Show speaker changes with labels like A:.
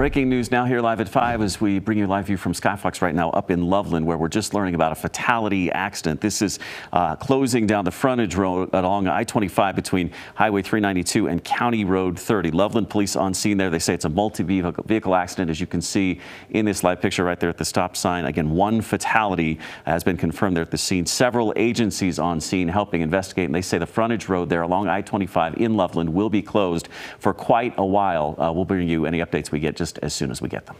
A: Breaking news now here live at 5 as we bring you live view from Skyfox right now up in Loveland where we're just learning about a fatality accident. This is uh, closing down the frontage road along I-25 between Highway 392 and County Road 30. Loveland police on scene there. They say it's a multi-vehicle accident as you can see in this live picture right there at the stop sign. Again, one fatality has been confirmed there at the scene. Several agencies on scene helping investigate and they say the frontage road there along I-25 in Loveland will be closed for quite a while. Uh, we'll bring you any updates we get just just as soon as we get them.